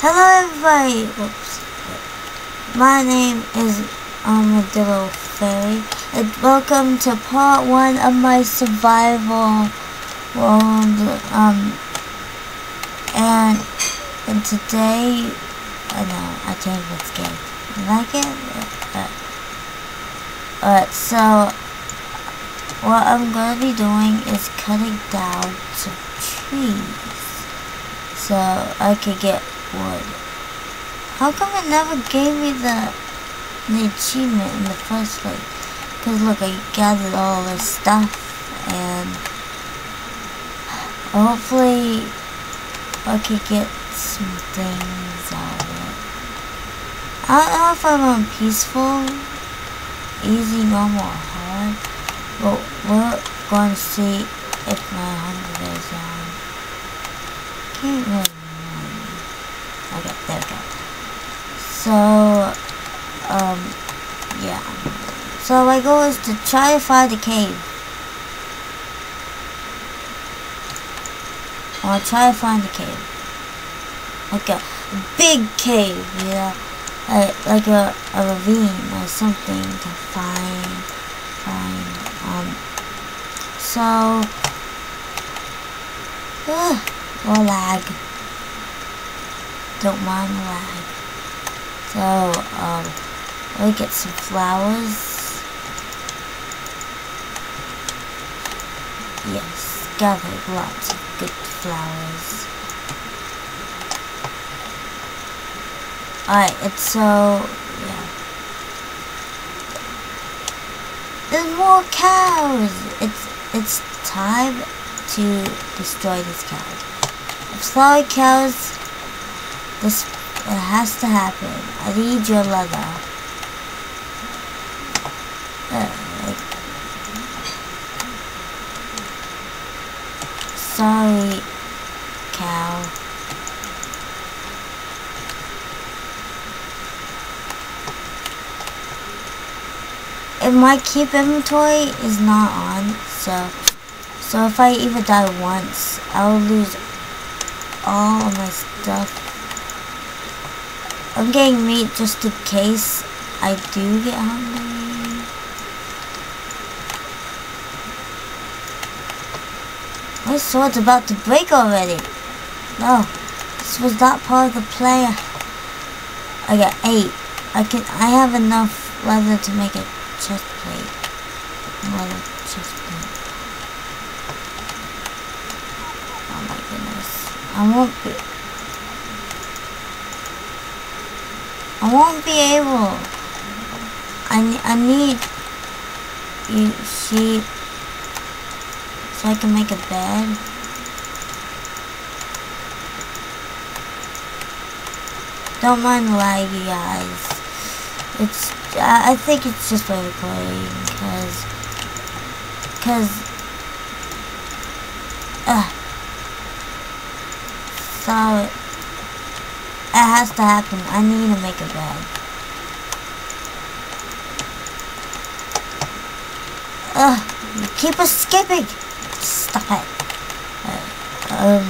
Hello everybody! Whoops. My name is Armadillo Fairy and welcome to part one of my survival world um and and today I know I changed my skin. You like it? Uh, Alright, so what I'm gonna be doing is cutting down some trees so I could get wood. How come it never gave me the, the achievement in the first place? Because look, I gathered all this stuff and hopefully I could get some things out of it. I don't know if I'm on peaceful, easy, normal, or hard, but we're going to see if my hunger is on. Can't really there we go. So, um, yeah. So my goal is to try to find a cave. I'll try to find a cave. Like a big cave, know? Like, a, a ravine or something to find, find, um, so, uh, or lag don't mind the lag. So, um, let me get some flowers. Yes, gather lots of good flowers. Alright, it's so, yeah. There's more cows! It's, it's time to destroy these cows. Slow cows this it has to happen. I need your leather. Uh, sorry, cow. If my keep inventory is not on, so so if I even die once, I'll lose all of my stuff I'm getting meat just in case I do get hungry. My sword's about to break already. No, this was not part of the plan. I got eight. I can. I have enough leather to make a chest plate. Leather chest plate. Oh my goodness. I won't be. I won't be able. I, I need you sheep so I can make a bed. Don't mind the laggy guys. It's I, I think it's just my recording because because uh so it has to happen. I need to make a bed. Ugh, you keep escaping. Stop it. Uh, um.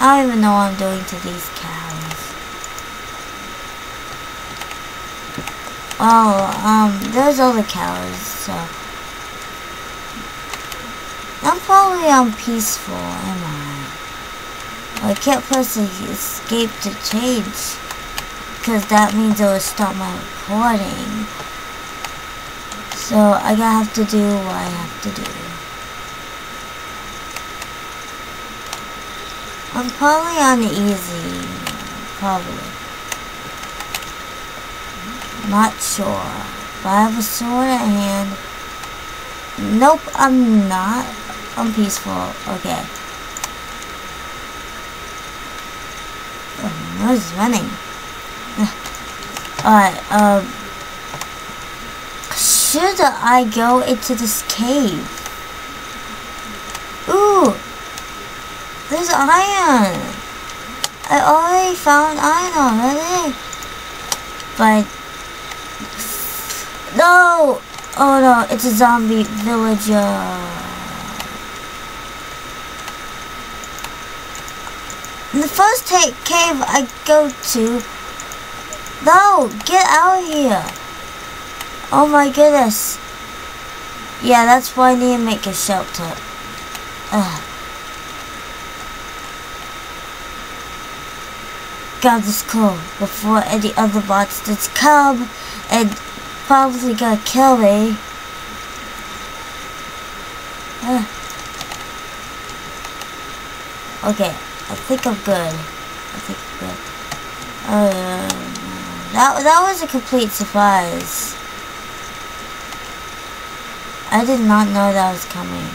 I don't even know what I'm doing to these cows. Oh, um, there's the cows, so... I'm probably on peaceful, am I? I can't press escape to change. Because that means it will stop my recording. So I gotta have to do what I have to do. I'm probably on easy. Probably. Not sure. But I have a sword at hand. Nope, I'm not. I'm peaceful. Okay. Oh, I was running. Alright, um... Should I go into this cave? Ooh! There's iron! I already found iron already! But... No! Oh no, it's a zombie villager. The first cave I go to, no, get out of here. Oh my goodness. Yeah, that's why I need to make a shelter. Ugh. Grab this coal before any other monsters come and probably gonna kill me. Uh. Okay, I think I'm good. I think I'm good. Uh, that, that was a complete surprise. I did not know that was coming.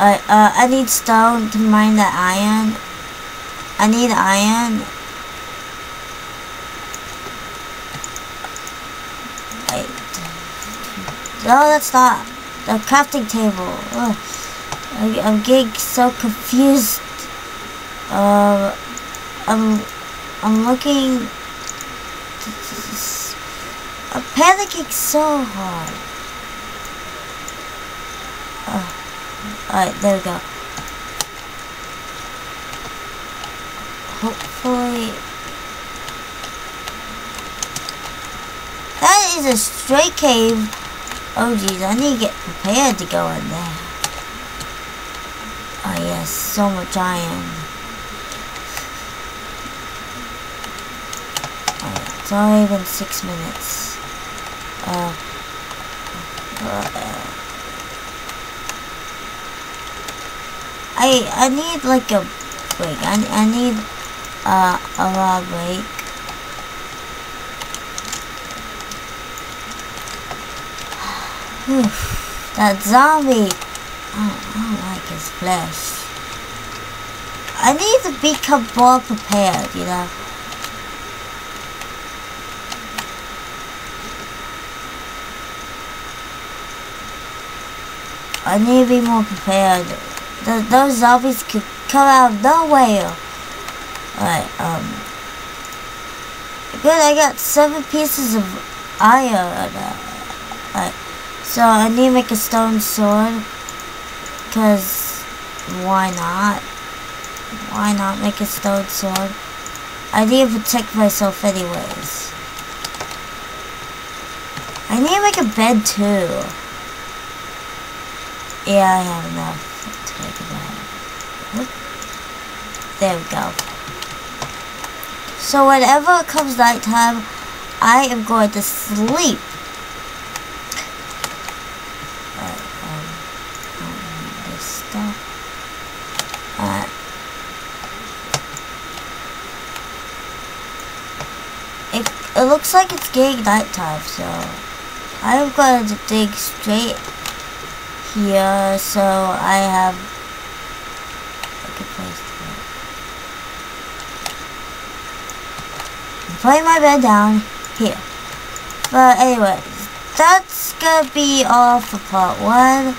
I, uh, I need stone to mine the iron. I need iron. Wait. No, that's not the crafting table. Ugh. I, I'm getting so confused. Uh, I'm I'm looking. I'm panicking so hard. Alright, there we go. Hopefully. That is a straight cave. Oh geez, I need to get prepared to go in there. Oh yes, so much iron. It's only been six minutes. Uh, uh, I I need like a break. I I need uh, a raw break. that zombie. I don't, like his flesh. I need to become more prepared, you know. I need to be more prepared. The, those zombies could come out of nowhere. Alright, um... Good, I got seven pieces of iron. Alright, so I need to make a stone sword. Because, why not? Why not make a stone sword? I need to protect myself anyways. I need to make a bed too. Yeah, I have enough to make a bed. There we go. So whenever it comes nighttime, I am going to sleep. But, um, I don't need this stuff. Alright. It, looks like it's getting nighttime, so I'm going to dig straight here, so I have a good place to go. I'm Putting my bed down here. But anyways, that's gonna be all for part one.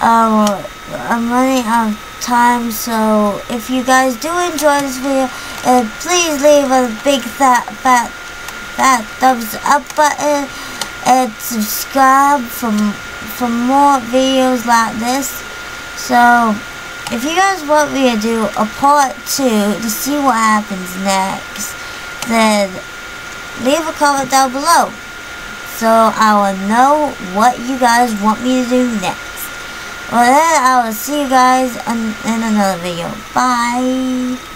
Um, I'm running out of time, so if you guys do enjoy this video, please leave a big fat, fat, fat thumbs up button and subscribe from for more videos like this. So, if you guys want me to do a part 2 to see what happens next, then leave a comment down below. So I will know what you guys want me to do next. Well then, I will see you guys in, in another video. Bye!